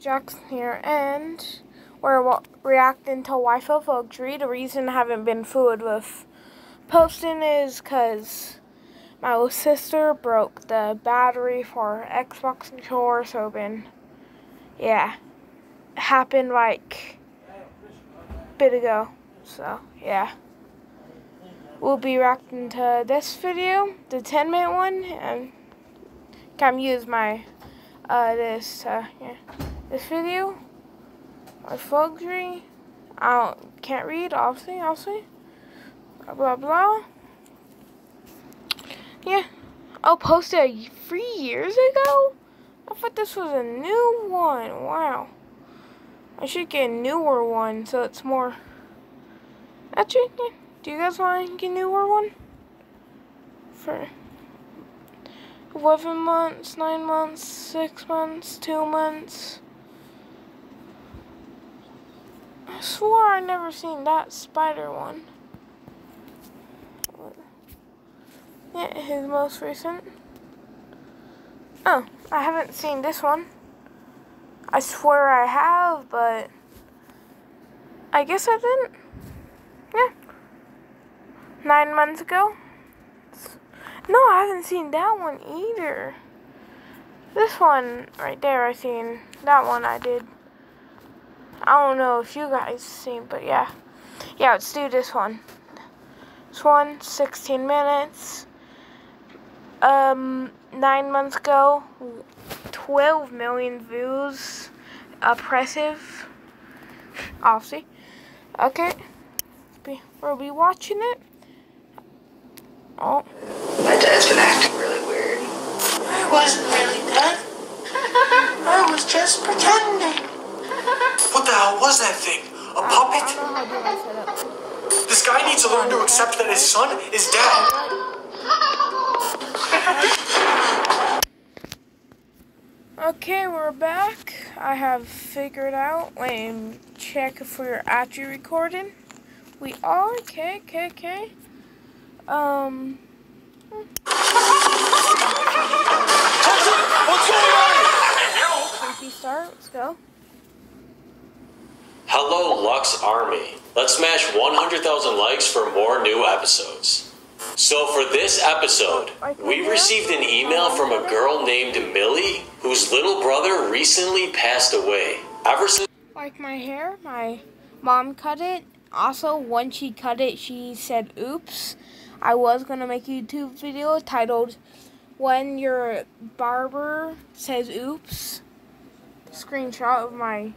Jackson here, and we're reacting to Wi-Fi Folktree. The reason I haven't been fluid with posting is because my little sister broke the battery for Xbox controller, so been, yeah, happened like a bit ago, so yeah. We'll be reacting to this video, the 10 minute one, and can use my, uh, this, uh, yeah this video. My Folktree. I can't read, obviously, obviously. Blah, blah, blah. Yeah. Oh, I'll post it three years ago? I thought this was a new one. Wow. I should get a newer one so it's more... Actually, yeah. do you guys want to get a newer one? For... 11 months, 9 months, 6 months, 2 months. I swore I never seen that spider one. Yeah, his most recent. Oh, I haven't seen this one. I swear I have, but I guess I didn't. Yeah. Nine months ago. No, I haven't seen that one either. This one right there I seen. That one I did. I don't know if you guys seen, but yeah. Yeah, let's do this one. This one, 16 minutes. Um, nine months ago, 12 million views. Oppressive. Obviously. Okay. We'll be watching it. Oh. My dad's been acting really weird. I wasn't really dead. I was just pretending. What the hell was that thing? A puppet? This guy needs to learn to accept that his son is dead. Okay, we're back. I have figured out. Wait, and check if we're actually recording. We are. Okay, okay, okay. Um. What's going on? Creepy start. Let's go. Hello, Lux Army. Let's smash 100,000 likes for more new episodes. So, for this episode, we received an email from a girl named Millie whose little brother recently passed away. Ever since. Like my hair, my mom cut it. Also, when she cut it, she said, oops. I was to make a YouTube video titled, When Your Barber Says Oops. Screenshot of my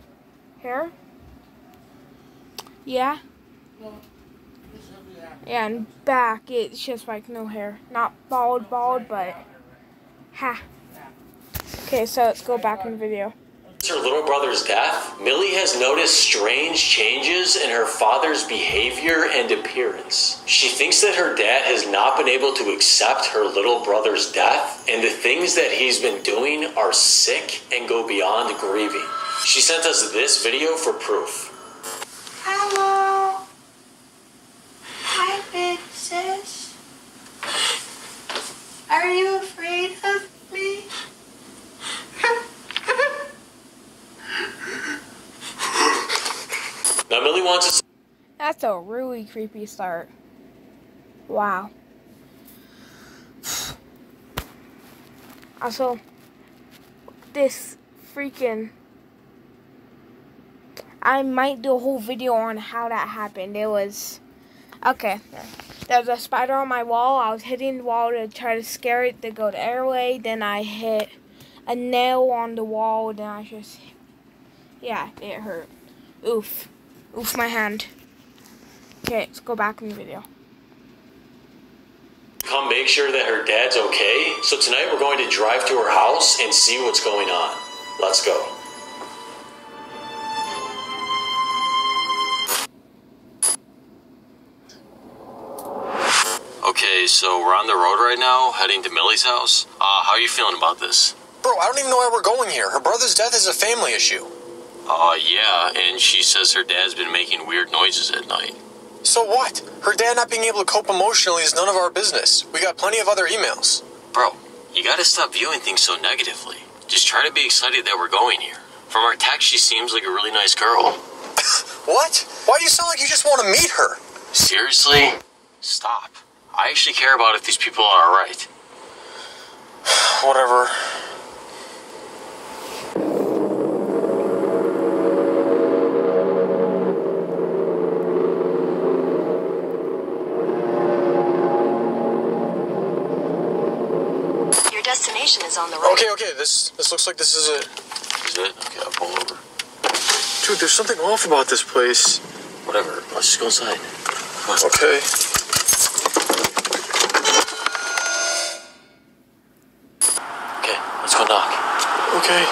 hair. Yeah. And back, it's just like no hair. Not bald, bald, but ha. Okay, so let's go back in the video. Her little brother's death, Millie has noticed strange changes in her father's behavior and appearance. She thinks that her dad has not been able to accept her little brother's death, and the things that he's been doing are sick and go beyond grieving. She sent us this video for proof. Hello. Hi. Are you afraid of me? now, Millie wants to. That's a really creepy start. Wow. Also, this freaking I might do a whole video on how that happened. It was, okay, there was a spider on my wall. I was hitting the wall to try to scare it to go to airway. Then I hit a nail on the wall. Then I just, yeah, it hurt. Oof. Oof my hand. Okay, let's go back in the video. Come make sure that her dad's okay. So tonight we're going to drive to her house and see what's going on. Let's go. So we're on the road right now, heading to Millie's house. Uh, how are you feeling about this? Bro, I don't even know why we're going here. Her brother's death is a family issue. Uh, yeah, and she says her dad's been making weird noises at night. So what? Her dad not being able to cope emotionally is none of our business. We got plenty of other emails. Bro, you gotta stop viewing things so negatively. Just try to be excited that we're going here. From our text, she seems like a really nice girl. What? Why do you sound like you just want to meet her? Seriously? Stop. I actually care about if these people are alright. Whatever. Your destination is on the right. Okay, okay. This this looks like this is it. Is it? Okay, I'll pull over. Dude, there's something off about this place. Whatever. Let's just go inside. Okay. Okay, let's go knock. Okay.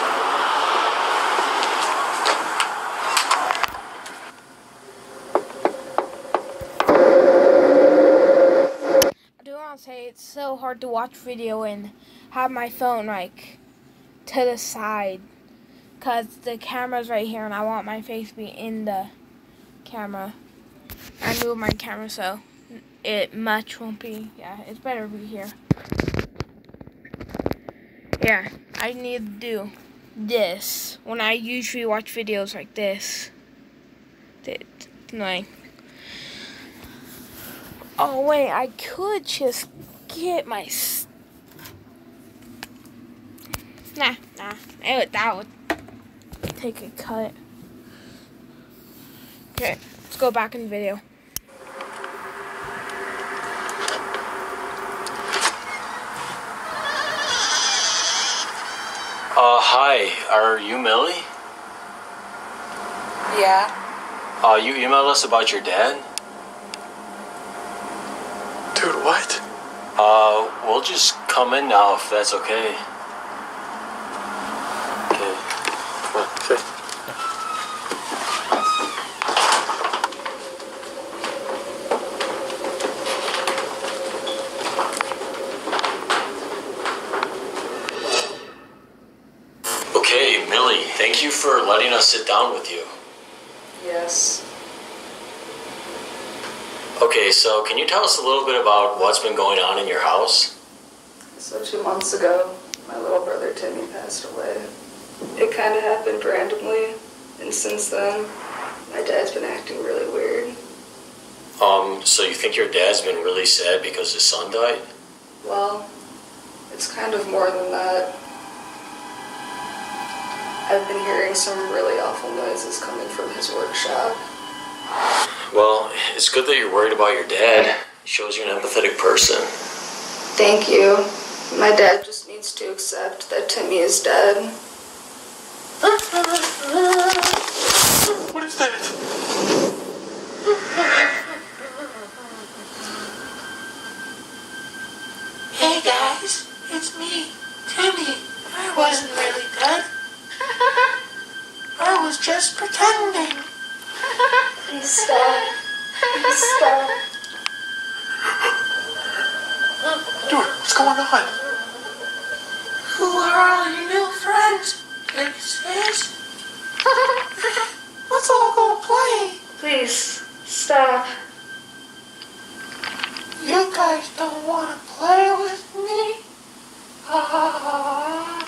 I do want to say it's so hard to watch video and have my phone like to the side because the camera's right here and I want my face to be in the camera. I move my camera so it much won't be. Yeah, it's better be here. Yeah, I need to do this when I usually watch videos like this. It, like. Oh wait, I could just get my. Nah, nah, it would, that would take a cut. Okay, let's go back in the video. Uh, hi. Are you Millie? Yeah. Uh, you emailed us about your dad? Dude, what? Uh, we'll just come in now if that's okay. Okay. Okay. Okay, Millie, thank you for letting us sit down with you. Yes. Okay, so can you tell us a little bit about what's been going on in your house? So two months ago, my little brother Timmy passed away. It kind of happened randomly, and since then, my dad's been acting really weird. Um, so you think your dad's been really sad because his son died? Well, it's kind of more than that. I've been hearing some really awful noises coming from his workshop. Well, it's good that you're worried about your dad. It shows you're an empathetic person. Thank you. My dad just needs to accept that Timmy is dead. What is that? Hey guys, it's me, Timmy. I wasn't really dead. I was just pretending. Please stop. Please stop. Dude, what's going on? Who are all your new friends? Biggest fish? Let's all go play. Please stop. You guys don't want to play with me? Ah.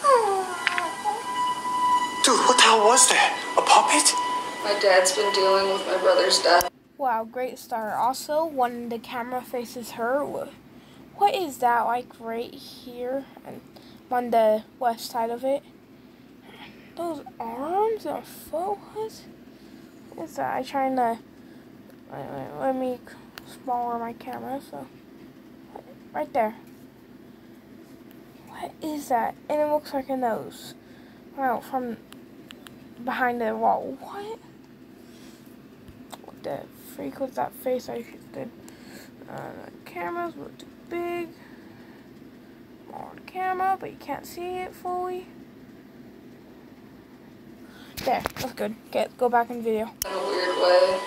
Dude, what the hell was that? A puppet? My dad's been dealing with my brother's death. Wow, great start. Also, when the camera faces her, what is that like right here and on the west side of it? Those arms are foot. What is that? I'm trying to wait, wait, let me smaller my camera so right there. What is that? And it looks like a nose. Wow, from behind the wall. What? What the freak was that face I did? Uh, the cameras were too big. More on camera, but you can't see it fully. There, that's good. Get go back in video. In a weird way.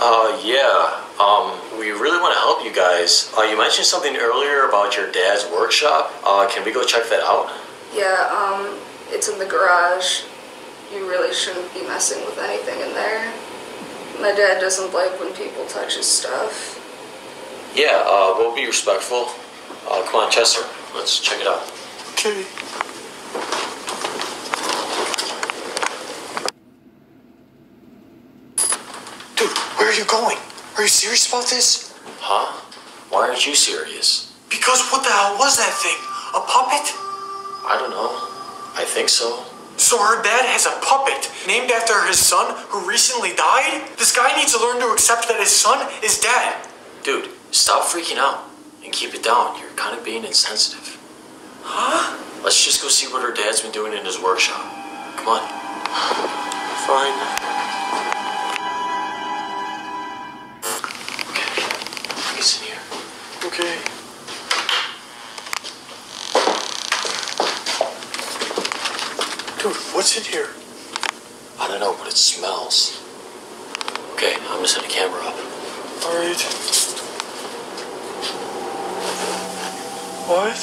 Uh, yeah. Um, we really want to help you guys. Uh, you mentioned something earlier about your dad's workshop. Uh, can we go check that out? Yeah, um, it's in the garage. You really shouldn't be messing with anything in there. My dad doesn't like when people touch his stuff. Yeah, uh, we'll be respectful. Uh, come on, Chester, let's check it out. Okay. Dude, where are you going? Are you serious about this? Huh? Why aren't you serious? Because what the hell was that thing? A puppet? I don't know. I think so. So her dad has a puppet named after his son who recently died? This guy needs to learn to accept that his son is dead. Dude, stop freaking out and keep it down. You're kind of being insensitive. Huh? Let's just go see what her dad's been doing in his workshop. Come on. Fine. He's in here. Okay. Dude, what's in here? I don't know, but it smells. Okay, I'm gonna set a camera up. Alright. What?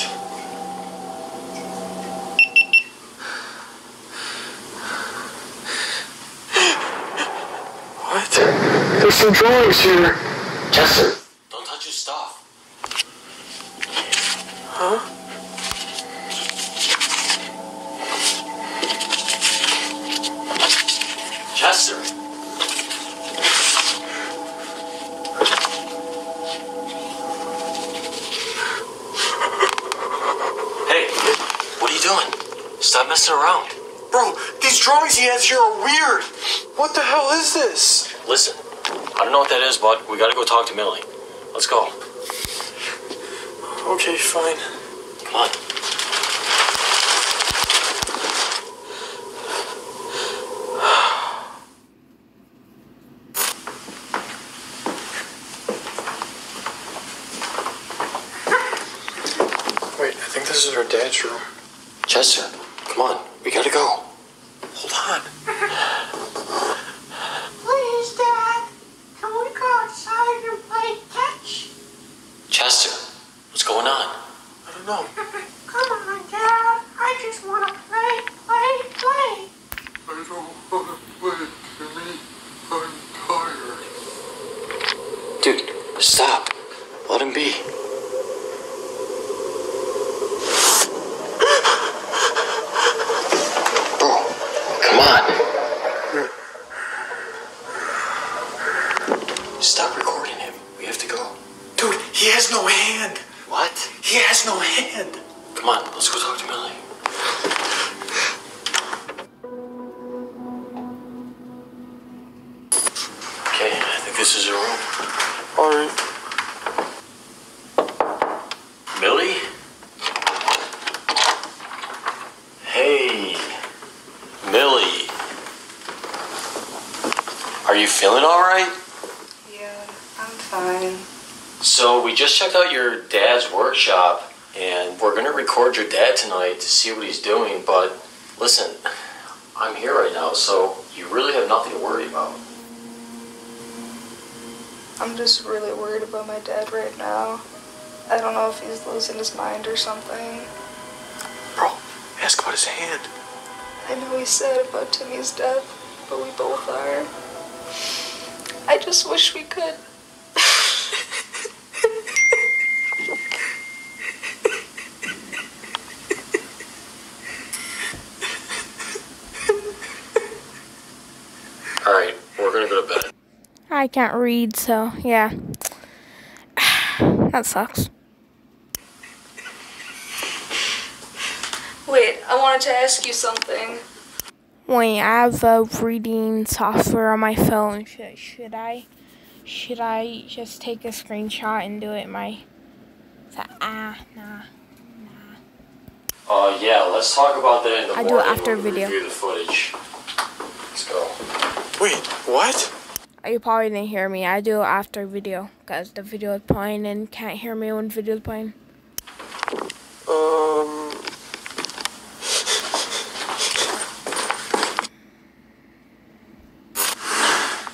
What? There's some drawings here. Chester! Don't touch his stuff. Huh? Chester! Hey, what are you doing? Stop messing around. Bro, these drawings he has here are weird. What the hell is this? Listen, I don't know what that is, but we gotta go talk to Millie. Let's go. Okay, fine. Come on. Wait, I think this is her dad's room. Chester, come on. We gotta go. Hold on. Please, Dad. Can we go outside and play catch? Chester, what's going on? I don't know. Come on, Dad. I just want to play, play, play. I don't want to play, Timmy. I'm tired. Dude, stop. Let him be. Bro, come on. Stop recording him. We have to go. Dude, he has no hand. What? He has no hand. Come on, let's go talk to Millie. Okay, I think this is her room. Alright. Millie? Hey, Millie. Are you feeling all right? Yeah, I'm fine. So we just checked out your dad's workshop, and we're gonna record your dad tonight to see what he's doing. But listen, I'm here right now, so you really have nothing to worry about. I'm just really worried about my dad right now. I don't know if he's losing his mind or something. Bro, ask about his hand. I know he's sad about Timmy's death, but we both are. I just wish we could. All right, we're gonna go to bed. I can't read, so yeah. that sucks. Wait, I wanted to ask you something. Wait, I have a reading software on my phone. Should should I should I just take a screenshot and do it my ah nah. Nah. Uh, yeah, let's talk about that in the I do it after when video. Review the footage. Let's go. Wait, what? You probably didn't hear me. I do it after video because the video is playing and can't hear me when video is playing. Um.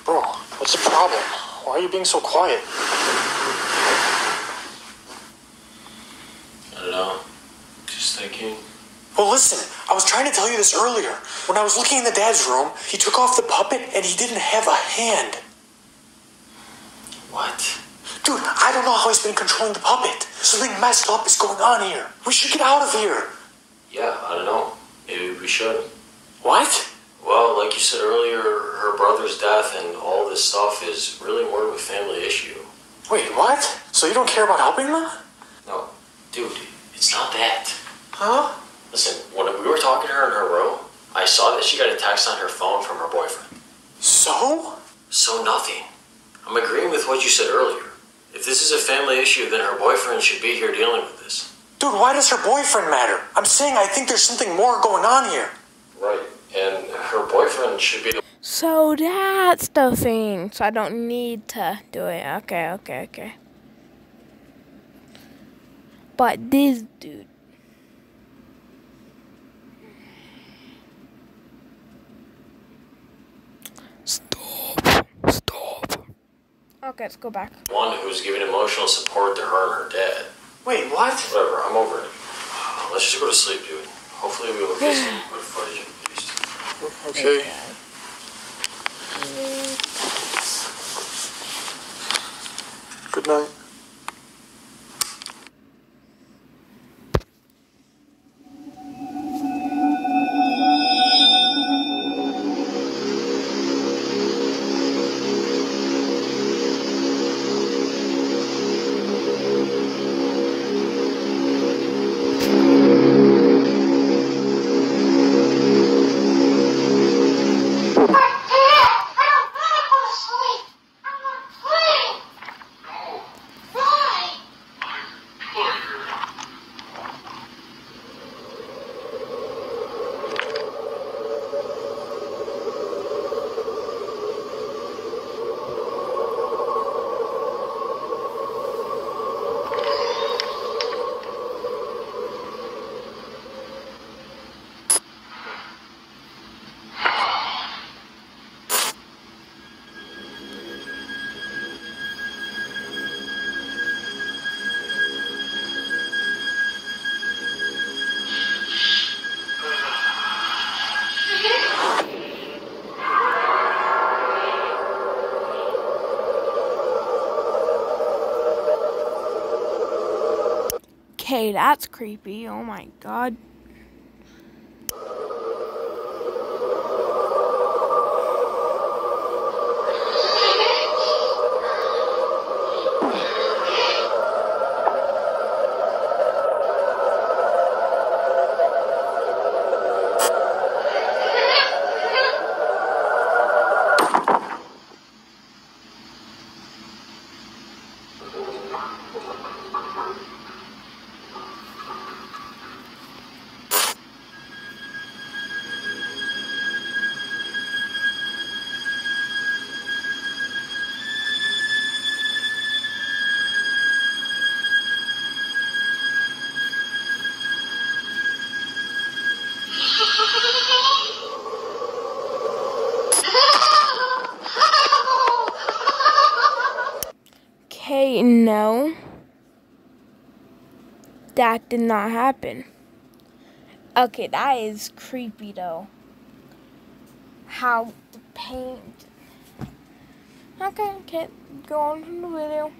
Bro, what's the problem? Why are you being so quiet? I don't know. Just thinking. Well, listen, I was trying to tell you this earlier. When I was looking in the dad's room, he took off the puppet and he didn't have a hand. What? Dude, I don't know how he's been controlling the puppet. Something messed up is going on here. We should get out of here. Yeah, I don't know. Maybe we should. What? Well, like you said earlier, her brother's death and all this stuff is really more of a family issue. Wait, what? So you don't care about helping them? No, dude, it's not that. Huh? Listen, when we were talking to her in her room, I saw that she got a text on her phone from her boyfriend. So? So nothing. I'm agreeing with what you said earlier. If this is a family issue, then her boyfriend should be here dealing with this. Dude, why does her boyfriend matter? I'm saying I think there's something more going on here. Right. And her boyfriend should be the So that's the thing. So I don't need to do it. Okay, okay, okay. But this dude. Stop. Stop. Okay, let's go back. one who's giving emotional support to her and her dad. Wait, what? Whatever, I'm over it. Let's just go to sleep, dude. Hopefully we will get some good footage at Okay. That's creepy. Oh my god. Did not happen. Okay, that is creepy though. How the paint. Okay, can't go on from the video.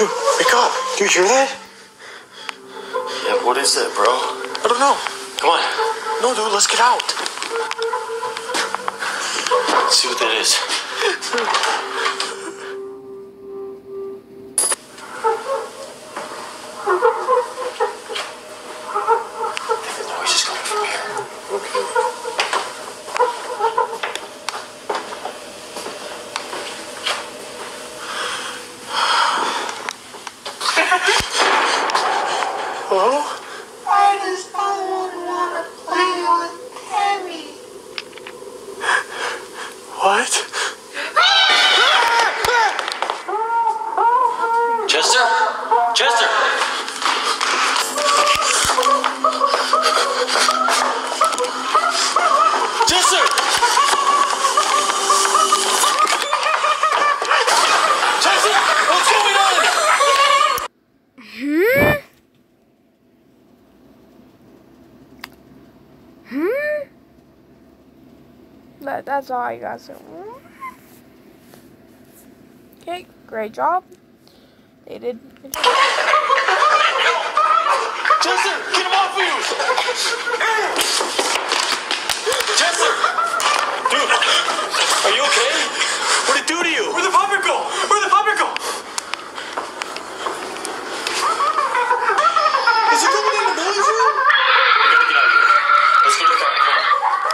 Dude, wake Do you hear that? Yeah, what is that, bro? I don't know. Come on, No, dude, let's get out. let's see what that is. I think the noise is coming from here. Hello? Why does no one want to play with Terry? What? Chester? Chester! Chester! That, that's all you got. So, okay, great job. They did. Chester, get him off of you! Chester! Dude, are you okay? What'd it do to you? Where'd the puppet go? Where'd the puppet go? Is it going in the boys' room? We gotta get out of here. Let's go to the car. Come on.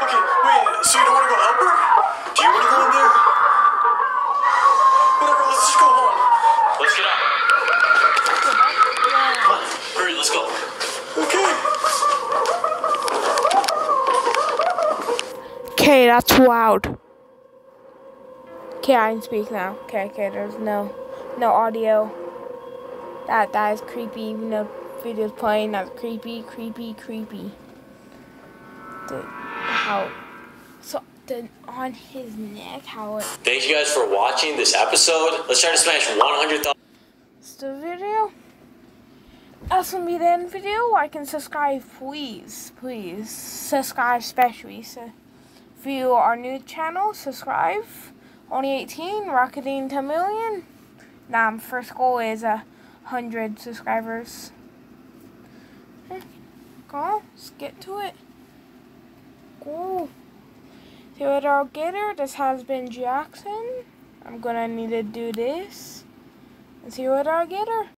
Okay, wait, so you don't want to go help her? Do you want to go in there? Whatever, let's just go home. Let's get out. Come on. Hurry, let's go. Okay. Okay, that's loud. Okay, I can speak now. Okay, okay, there's no no audio. That that is creepy, even though video's playing, that's creepy, creepy, creepy. The how so the on his neck how it Thank you guys for watching this episode. Let's try to smash 100,000. It's the video. That's gonna be the end video. Like and subscribe, please, please. Subscribe, especially. So, if you are new channel, subscribe. Only 18, rocketing to a million. Nah, first goal is a hundred subscribers. Okay, Come let's get to it. Go. See what I'll get her. This has been Jackson. I'm gonna need to do this see